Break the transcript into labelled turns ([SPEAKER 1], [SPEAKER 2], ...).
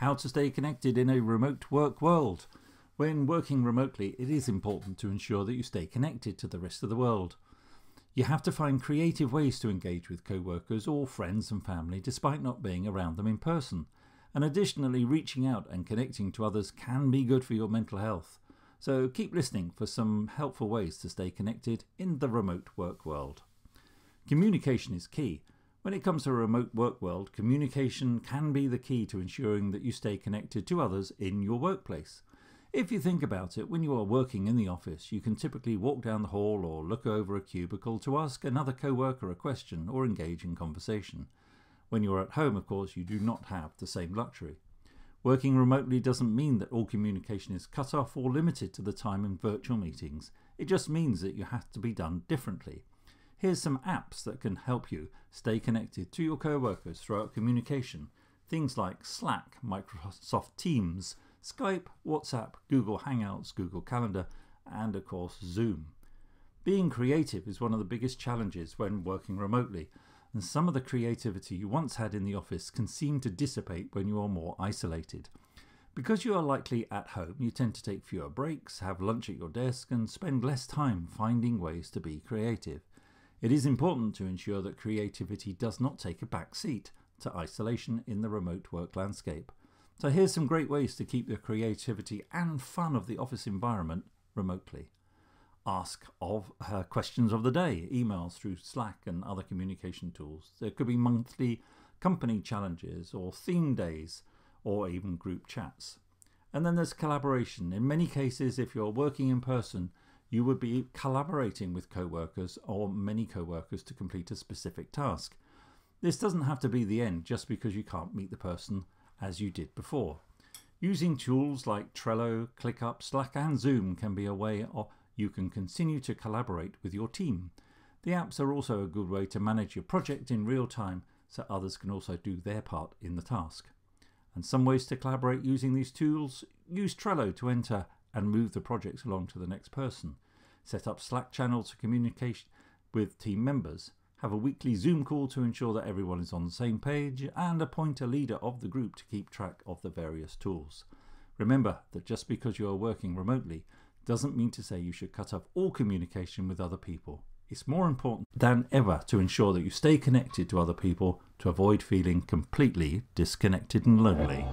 [SPEAKER 1] How to stay connected in a remote work world. When working remotely, it is important to ensure that you stay connected to the rest of the world. You have to find creative ways to engage with co workers or friends and family despite not being around them in person. And additionally, reaching out and connecting to others can be good for your mental health. So keep listening for some helpful ways to stay connected in the remote work world. Communication is key. When it comes to a remote work world, communication can be the key to ensuring that you stay connected to others in your workplace. If you think about it, when you are working in the office, you can typically walk down the hall or look over a cubicle to ask another co worker a question or engage in conversation. When you are at home, of course, you do not have the same luxury. Working remotely doesn't mean that all communication is cut off or limited to the time in virtual meetings. It just means that you have to be done differently. Here's some apps that can help you stay connected to your co-workers throughout communication. Things like Slack, Microsoft Teams, Skype, WhatsApp, Google Hangouts, Google Calendar, and of course Zoom. Being creative is one of the biggest challenges when working remotely, and some of the creativity you once had in the office can seem to dissipate when you are more isolated. Because you are likely at home, you tend to take fewer breaks, have lunch at your desk, and spend less time finding ways to be creative. It is important to ensure that creativity does not take a back seat to isolation in the remote work landscape. So here's some great ways to keep the creativity and fun of the office environment remotely. Ask of questions of the day, emails through Slack and other communication tools. There could be monthly company challenges or theme days or even group chats. And then there's collaboration. In many cases, if you're working in person, you would be collaborating with co-workers or many co-workers to complete a specific task. This doesn't have to be the end just because you can't meet the person as you did before. Using tools like Trello, ClickUp, Slack and Zoom can be a way you can continue to collaborate with your team. The apps are also a good way to manage your project in real time so others can also do their part in the task. And some ways to collaborate using these tools, use Trello to enter and move the projects along to the next person. Set up Slack channels to communicate with team members. Have a weekly Zoom call to ensure that everyone is on the same page and appoint a leader of the group to keep track of the various tools. Remember that just because you are working remotely doesn't mean to say you should cut off all communication with other people. It's more important than ever to ensure that you stay connected to other people to avoid feeling completely disconnected and lonely.